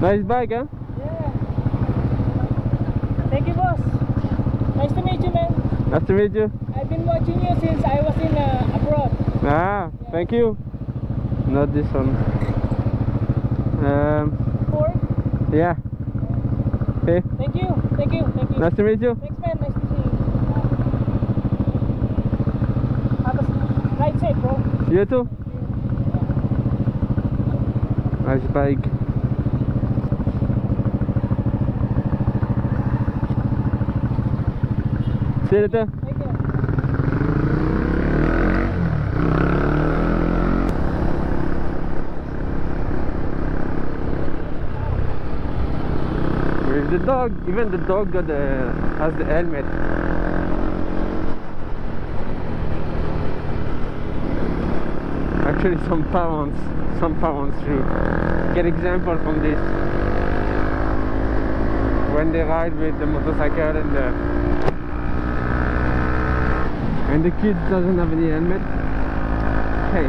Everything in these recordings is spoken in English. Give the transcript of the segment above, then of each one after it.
Nice bike, huh? Yeah. Thank you, boss. Nice to meet you, man. Nice to meet you. I've been watching you since I was in uh, abroad. Ah, thank you. Not this one. Um, Ford. yeah. Okay. Thank you. Thank you. Thank you. Nice to meet you. Thanks, man. Nice to see you. Have a ride safe, bro. You too. Nice bike. See you later. Thank you. Where's the dog? Even the dog got the has the helmet. Actually, some parents, some parents should get example from this. When they ride with the motorcycle and the and the kid doesn't have any helmet. Hey,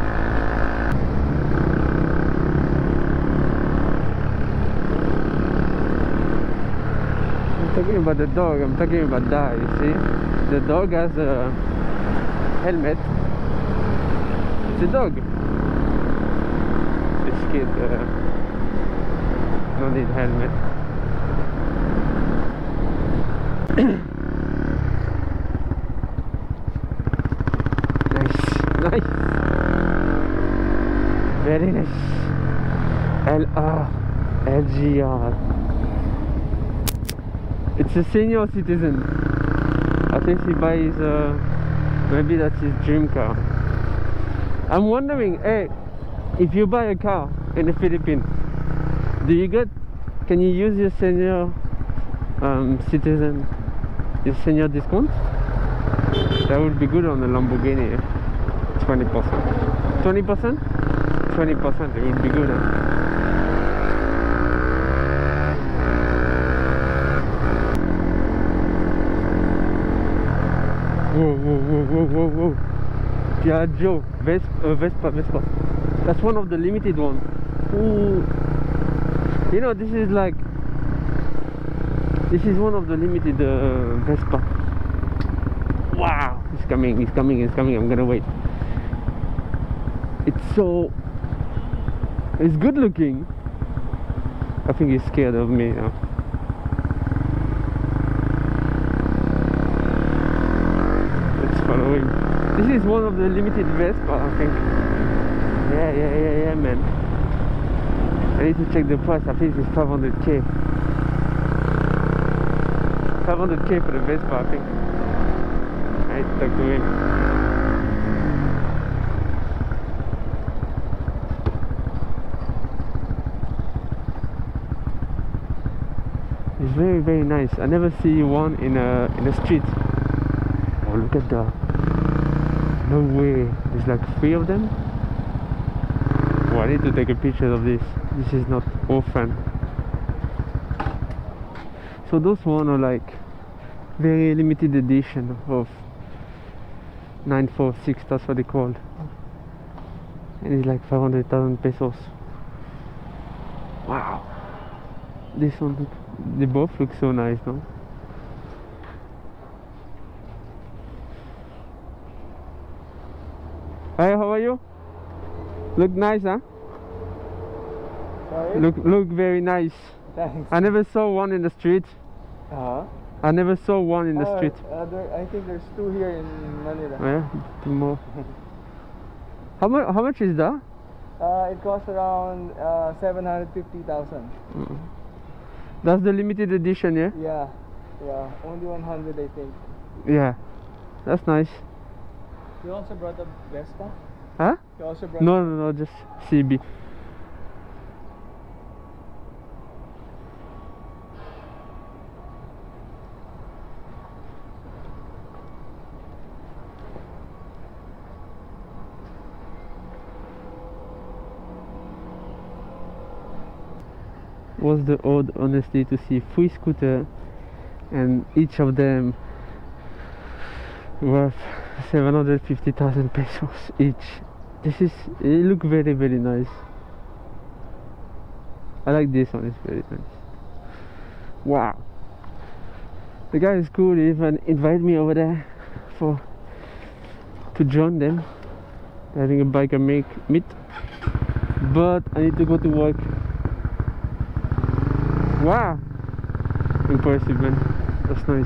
I'm talking about the dog, I'm talking about that, you see? The dog has a helmet. It's a dog. This kid uh, don't need helmet. nice, nice. Very nice. LGR. It's a senior citizen. I think he buys, uh, maybe that's his dream car. I'm wondering, hey, if you buy a car in the Philippines, do you get, can you use your senior um, citizen, your senior discount? That would be good on the Lamborghini. 20%. 20%? 20%, it would be good. Huh? Whoa, whoa, whoa, whoa, whoa, whoa. Piaggio, Vespa, uh, Vespa, Vespa. That's one of the limited ones. Ooh. You know, this is like, this is one of the limited uh, Vespa. Wow, it's coming, it's coming, it's coming. I'm gonna wait. It's so, it's good looking. I think he's scared of me now. It's following. This is one of the limited Vespa, I think. Yeah, yeah, yeah, yeah, man. I need to check the price. I think it's 500k. 500k for the Vespa, I think. I need to talk to him. Very, very nice. I never see one in a in a street. Oh, look at that. No way. There's like three of them. Oh, I need to take a picture of this. This is not often. So those one are like very limited edition of 946, that's what they called. And it's like 500,000 pesos. Wow. This one, they both look so nice, no? Hey, how are you? Look nice, huh? Sorry? Look, look very nice. Thanks. I never saw one in the street. Uh-huh. I never saw one in the Oh, street. Uh, there, I think there's two here in Manila. Yeah, two more. How much? How much is that? Uh, it costs around uh, 750,000. That's the limited edition, yeah. Yeah. Yeah. Only 100, I think. Yeah, that's nice. You also brought a Vespa? Huh? You also brought No, no, no, just CB. Was the odd honestly to see three scooter and each of them worth 750,000 pesos each. This is, it look very very nice. I I like this one, it's very nice. Wow. The guy is cool, he even invited me over there for to join them. Having a biker make meet. But I need to go to work. Wow. Impressive man. That's nice.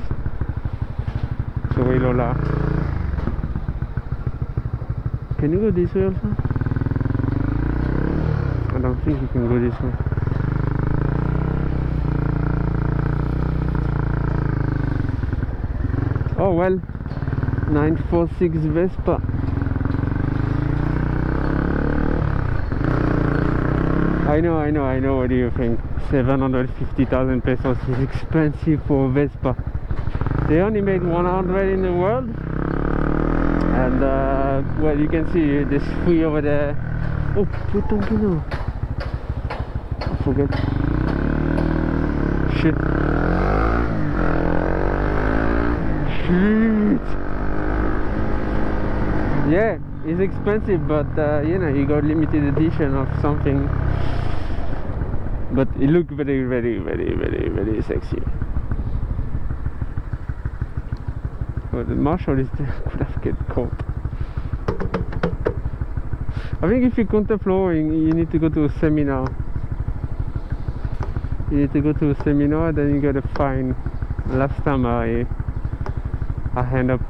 So way Lola. Can you go this way also? I don't think you can go this way. Oh well, 946 Vespa. I know, I know, I know. What do you think? 750,000 pesos is expensive for Vespa. They only made 100 in the world, and uh, well, you can see this free over there. Oh, putain kilo. I forget. Shit. Shit. Yeah, it's expensive, but uh, you know, you got limited edition of something. But it looked very, very, very, very, very sexy. But the marshal is there, could have get caught. I think if you contemplating, you need to go to a seminar. You need to go to a seminar, then you get a fine. Last time I, I end up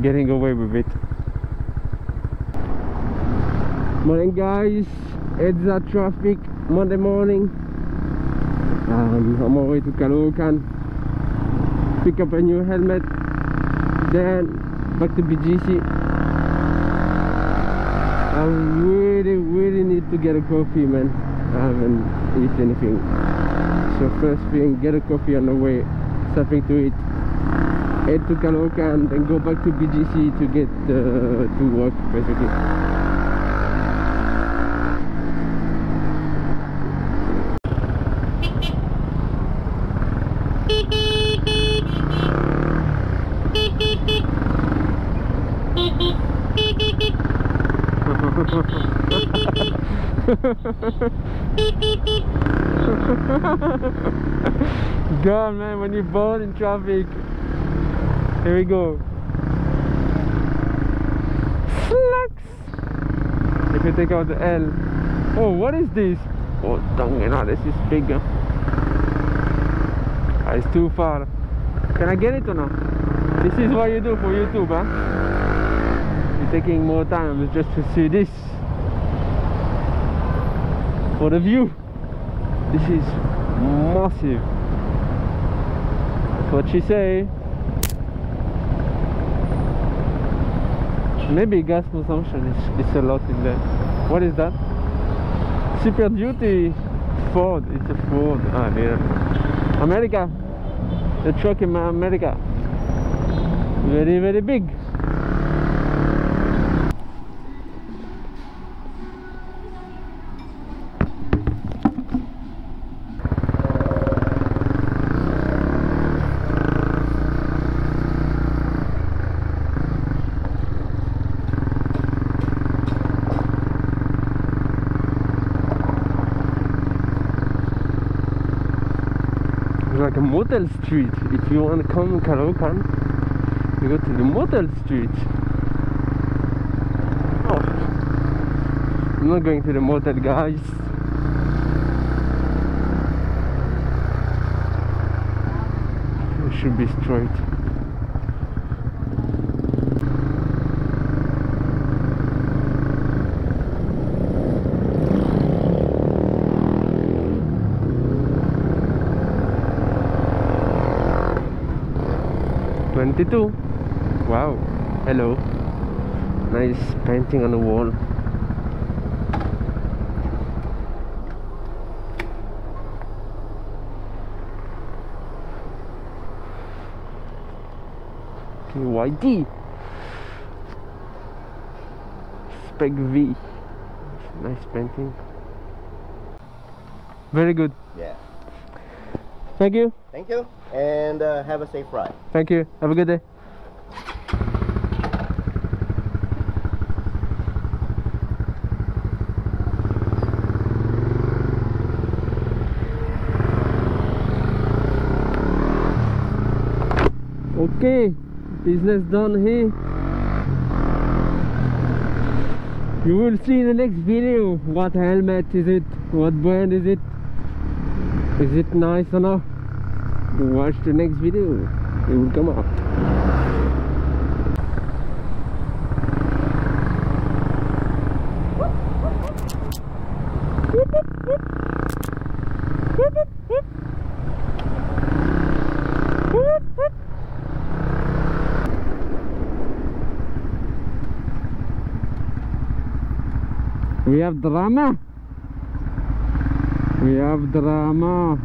getting away with it. Morning guys, EDSA traffic, Monday morning. I'm on my way to Caloocan. Pick up a new helmet, then back to BGC. I really, really need to get a coffee, man. I haven't eaten anything. So first thing, get a coffee on the way, something to eat. Head to Caloocan, then go back to BGC to get uh, to work, basically. God, man, when you're bored in traffic. Here we go. Flex! If you take out the L. Oh, what is this? Oh, dang it, this is bigger. Ah, it's too far. Can I get it or not? This is what you do for YouTube, huh? You're taking more time just to see this. For the view. This is massive. What she say. Maybe gas consumption is, is a lot in there. What is that? Super Duty Ford. It's a Ford. Ah, yeah. America. The truck in America. Very, very big. It's like a motel street. If you want to come Caloocan, you go to the motel street. Oh. I'm not going to the motel, guys. It should be straight. Twenty-two. Wow. Hello. Nice painting on the wall. KYD. Spec V. Nice painting. Very good. Yeah. Thank you. Thank you. And uh, have a safe ride. Thank you. Have a good day. Okay, business done here. You will see in the next video what helmet is it, what brand is it is it nice not. Watch the next video, it will come up. We have drama. We have drama.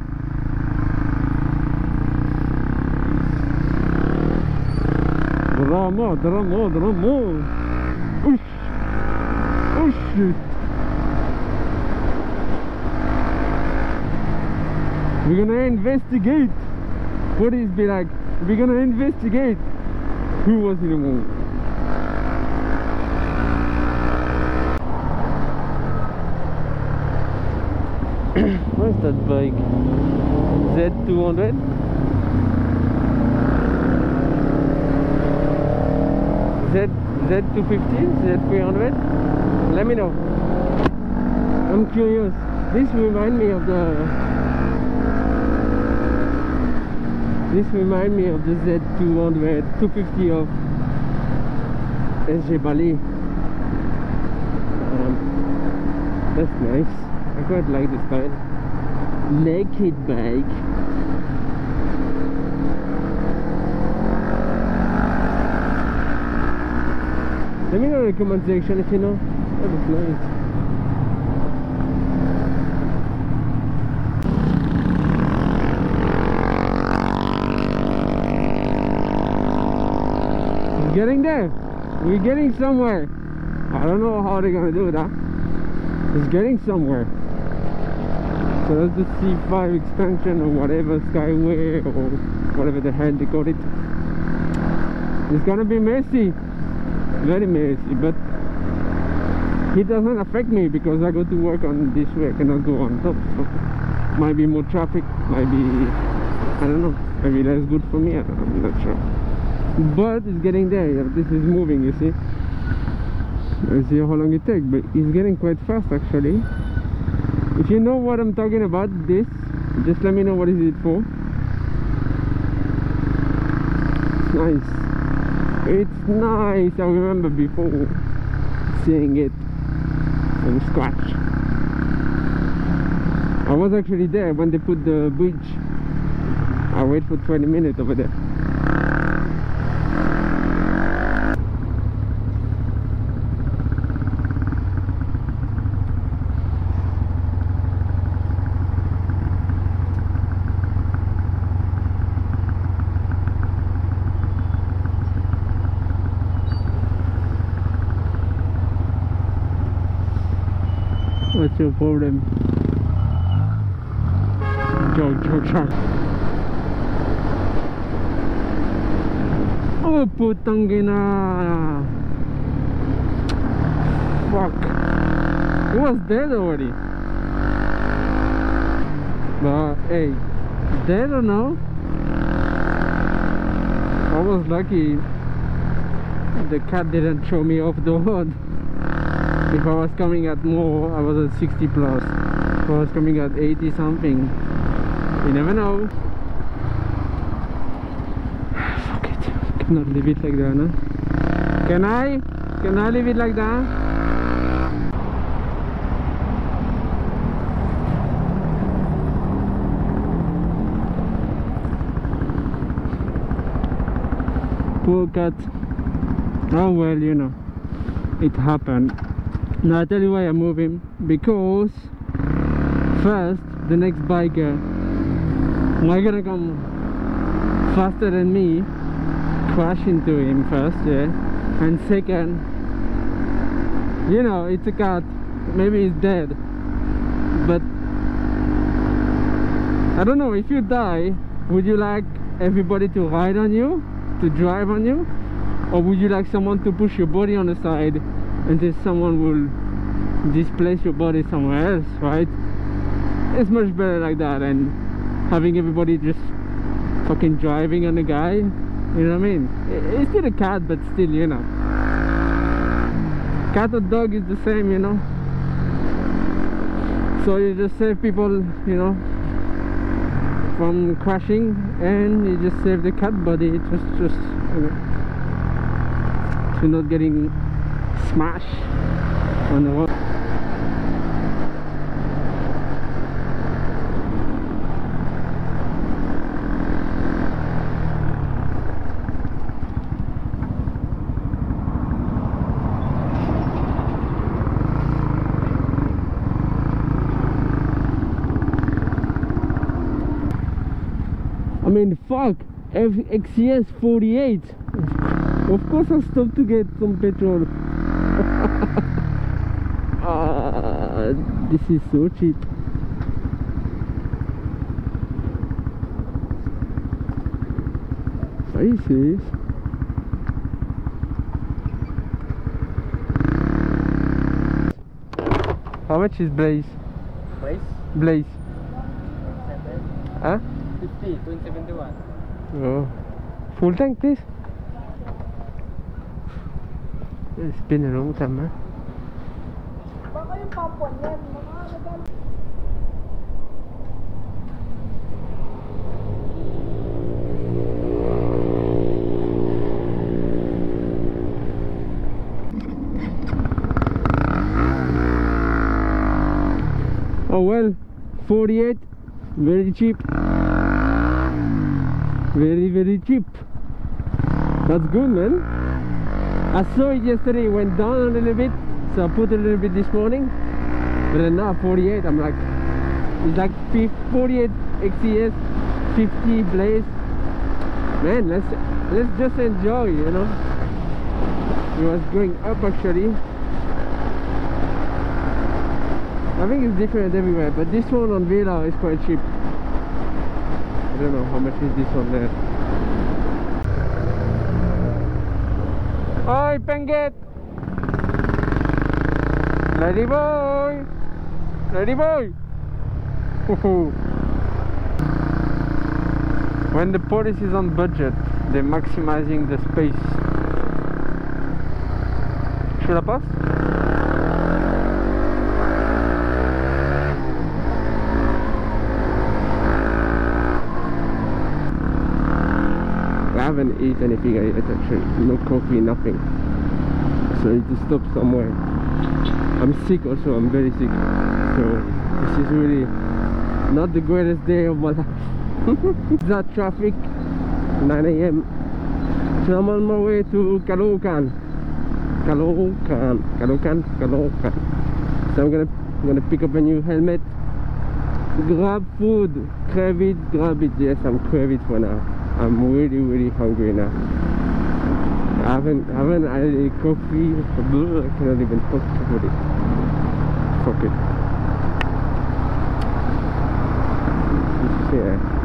Drama, drama, drama. Ush. shit. We're gonna investigate. What is be like? We're gonna investigate who was in the wrong. Bike? Z200? Z Z250? Z300? Let me know. I'm curious. This remind me of the This remind me of the Z200 250 of SG Bali. Um, that's nice. I quite like this style. Naked bike. Let me know in the comment section if you know. That looks nice. It's getting there. We're getting somewhere. I don't know how they're gonna do that. It's getting somewhere. So that's the C5 extension or whatever, Skyway or whatever the hell they call it. It's gonna be messy, very messy, but it doesn't affect me because I go to work on this way, I cannot go on top. So might be more traffic, might be, I don't know, maybe that's good for me, I'm not sure. But it's getting there, this is moving, you see. Let's see how long it takes, but it's getting quite fast actually. If you know what I'm talking about, this, just let me know what is it for. It's nice. It's nice. I remember before seeing it from scratch. I was actually there when they put the bridge. I wait for 20 minutes over there. What's your problem? Go, joke, joke. Oh, putang gina. Fuck. It was dead already. But, hey, dead or no? I was lucky the cat didn't throw me off the road. If I was coming at more, I was at 60 plus. If I was coming at 80 something, you never know. Fuck it. Cannot leave it like that, no? Can I? Can I leave it like that? Poor cat. Oh well, you know, it happened. Now I tell you why I'm moving? Because first the next biker might gonna come faster than me, crash into him first, yeah, and second, you know, it's a cat. Maybe he's dead, but I don't know. If you die, would you like everybody to ride on you, to drive on you, or would you like someone to push your body on the side until someone will displace your body somewhere else right it's much better like that and having everybody just fucking driving on the guy You know what I mean? It's still a cat, but still, you know. Cat or dog is the same, you know. So you just save people, you know, from crashing, and you just save the cat body. Was just, you know, to not getting smashed on the road. I mean, fuck, F XCS 48. Of course, I stopped to get some petrol. Ah, this is so cheap. Are you serious? How much is Blaze? blaze Blaze? Huh? 50, 271. Oh. Full tank, please. It's been a long time, mga. Oh well, 48, very cheap. Very, very cheap. That's good, man. I saw it yesterday, it went down a little bit, so I put a little bit this morning. But then now 48, I'm like, it's like 50, 48 XCS, 50 Blaze. Man, let's let's just enjoy, you know. It was going up actually. I think it's different everywhere, but this one on Villa is quite cheap. I don't know how much is this one there. Oi, Penget! Lady boy! Lady boy! When the police is on budget, they're maximizing the space. Should I pass? Haven't eaten anything yet actually. No coffee, nothing. So I need to stop somewhere. I'm sick also, I'm very sick. So this is really not the greatest day of my life. not traffic, 9 a.m. So I'm on my way to Caloocan. Caloocan, Caloocan, Caloocan. So I'm gonna, I'm gonna pick up a new helmet. Grab food, crave it, grab it. Yes, I'm crave it for now. I'm really, really hungry now. I haven't, haven't had any coffee. Blah, I cannot even talk about it. Fuck it. Yeah.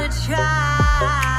To try.